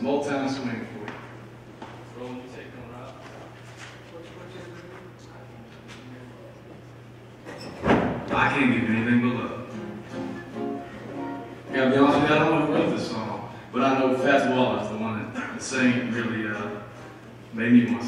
Motown swing for you. I can't give anything but love. Gotta be honest with you, I don't know who wrote this song, but I know Fats Waller is the one that sang really uh, made me want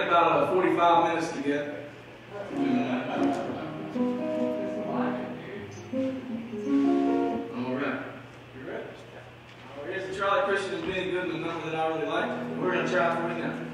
Been about uh, 45 minutes together. All right. You ready? Here's the Charlie Christian and Benny Goodman number that I really like. We're going to try it for you now.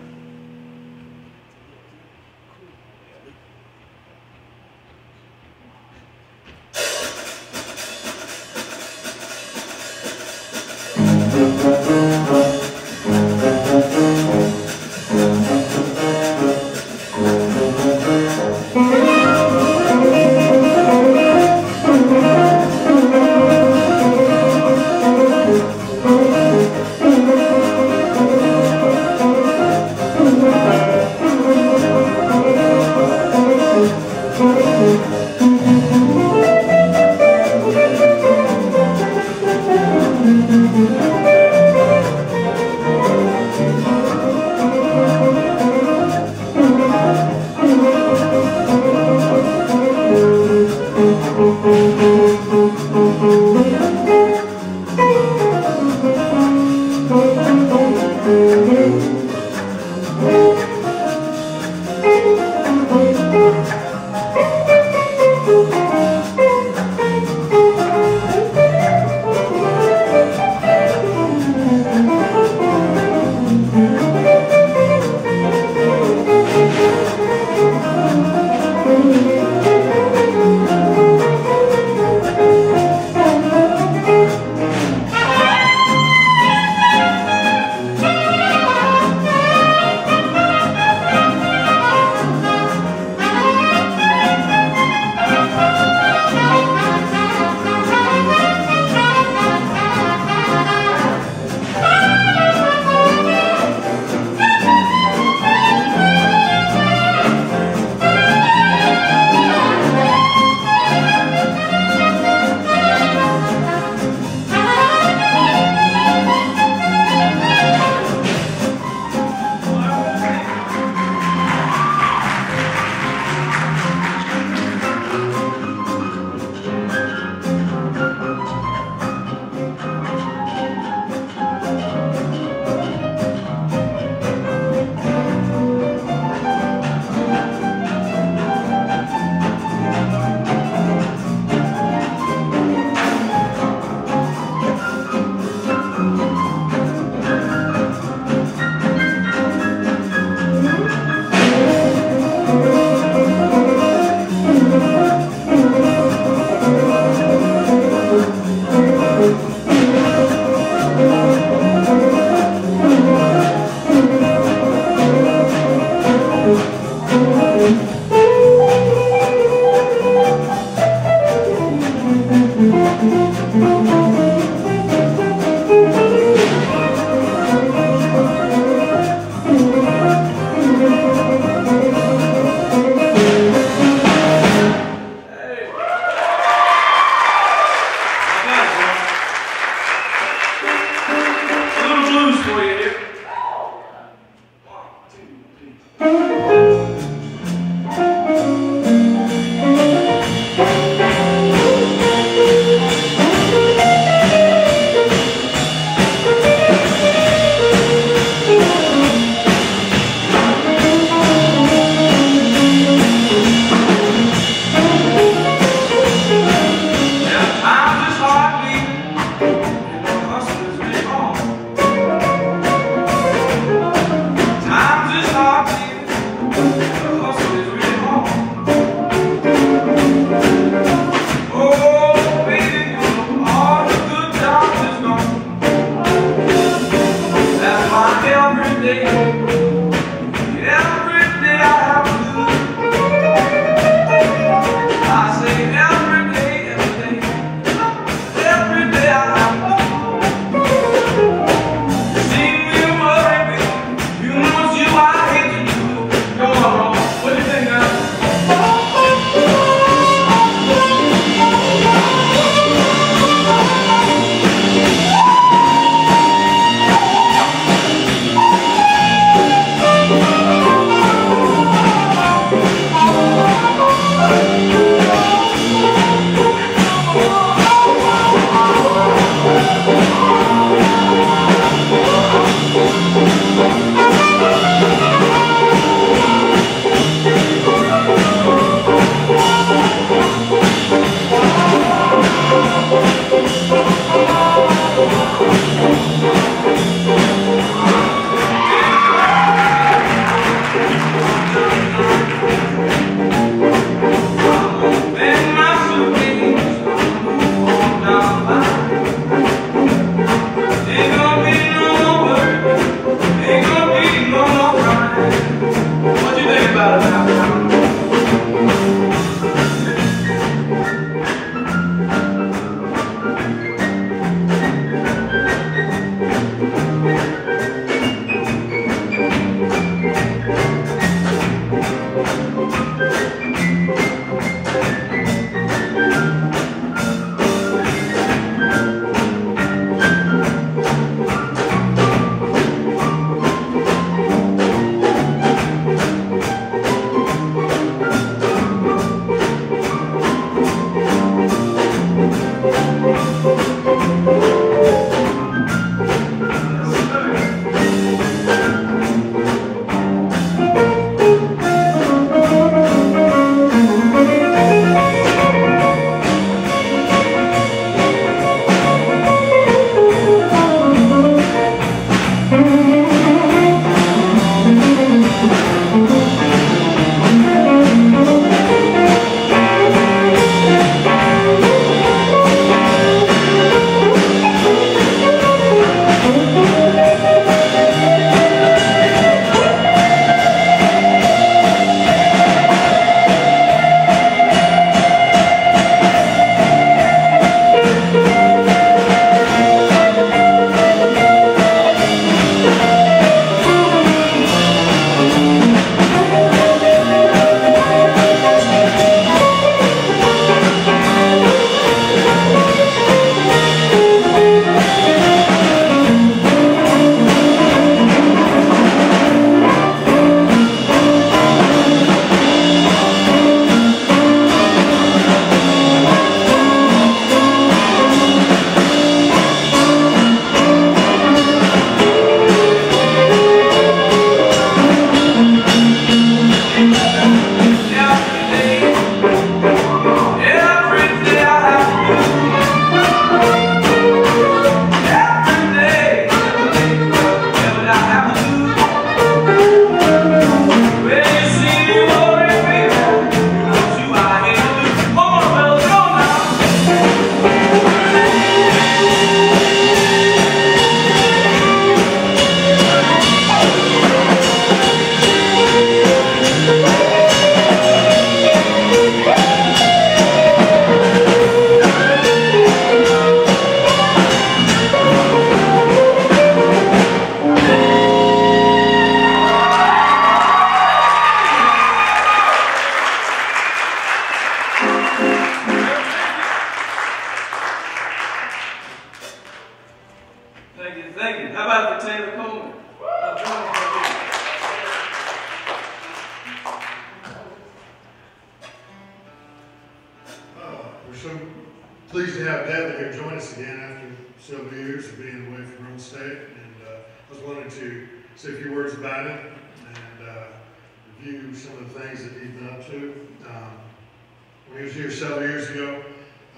or several years ago.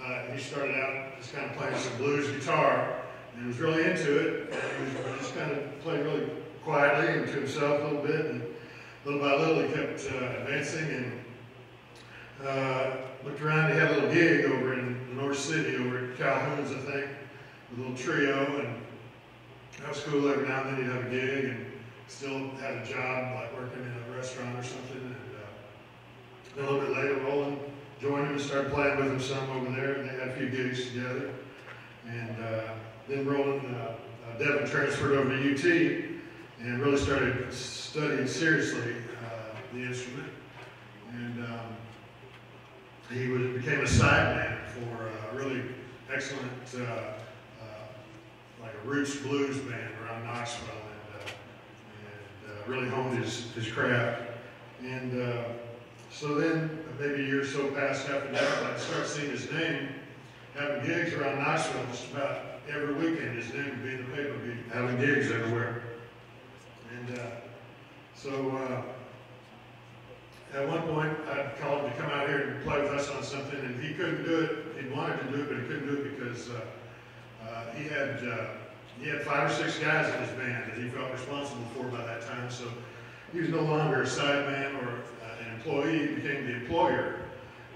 Uh, he started out just kind of playing some blues guitar and was really into it. He was just kind of played really quietly and to himself a little bit. And little by little, he kept uh, advancing and uh, looked around. He had a little gig over in the North City, over at Calhoun's, I think, with a little trio. And that was cool. Every now and then, he'd have a gig and still had a job, like working in a restaurant or something. And uh, a little bit later, rolling joined him and started playing with him some over there, and they had a few gigs together. And uh, then Roland uh, uh, Devin transferred over to UT and really started studying seriously uh, the instrument. And um, he was, became a sideman for uh, a really excellent, uh, like a roots blues band around Knoxville, and, and really honed his, his craft. And so then, maybe a year or so passed an hour, I start seeing his name, having gigs around Knoxville just about every weekend. His name would be in the paper, be having gigs everywhere. And uh, so uh, at one point, I called him to come out here and play with us on something, and he couldn't do it. He wanted to do it, but he couldn't do it because uh, uh he had uh, he had five or six guys in his band that he felt responsible for by that time. So he was no longer a sideman or employee, he became the employer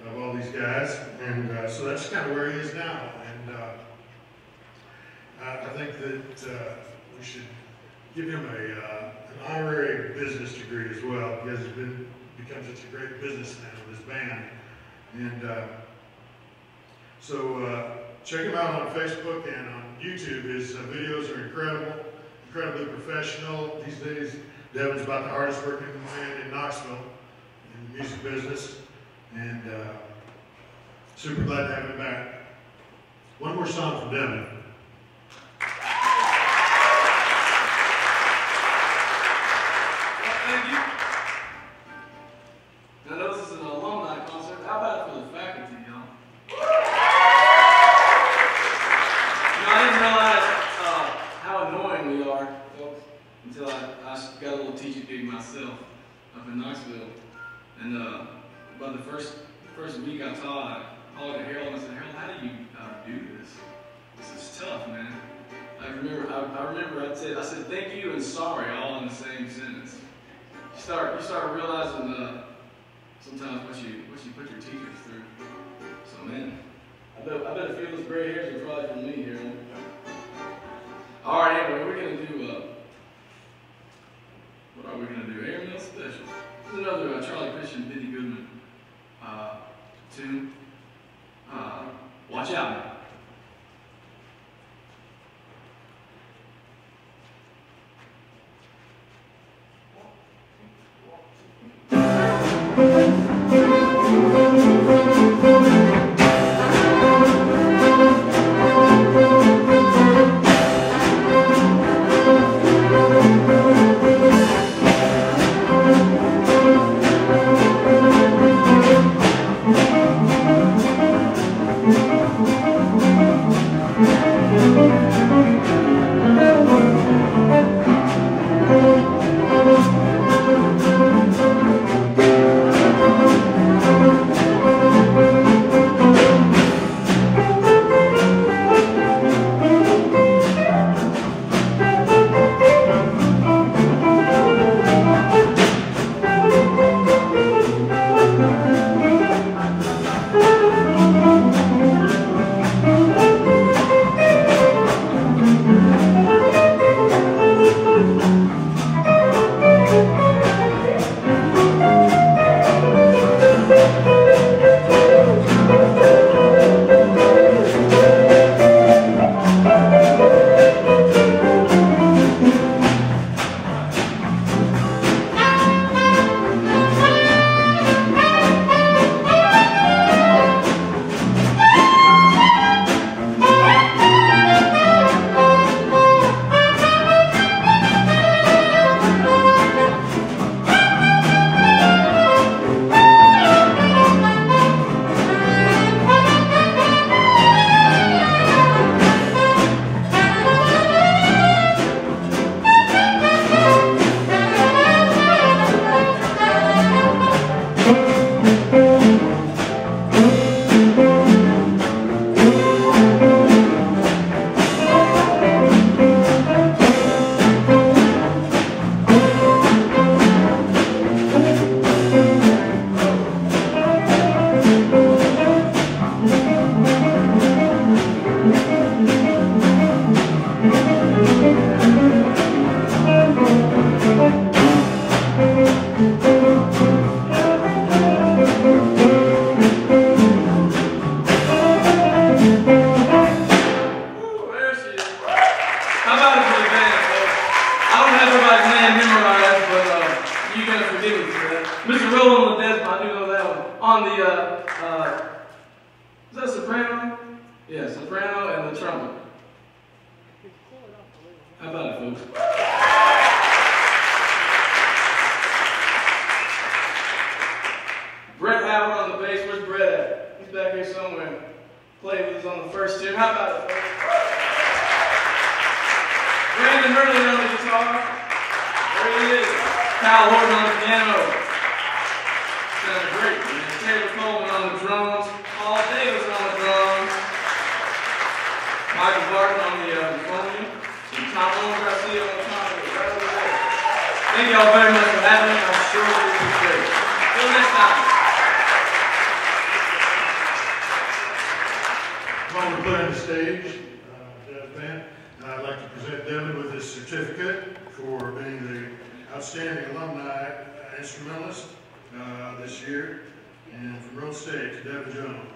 of all these guys. And uh, so that's kind of where he is now. And uh, I, think that uh, we should give him a, uh, an honorary business degree as well because he's been, become such a great businessman with his band. And uh, so check him out on Facebook and on YouTube. His videos are incredible, incredibly professional these days. Devin's about the hardest working man in Knoxville the music business, and uh, super glad to have him back. One more song from Devin. that other uh, Charlie Fish and Benny Goodman uh, tune? Uh, watch out. Put on the stage, uh, jazz band, I'd like to present Devin with his certificate for being the outstanding alumni uh, instrumentalist uh, this year. And from Roane State, to Devin Jones.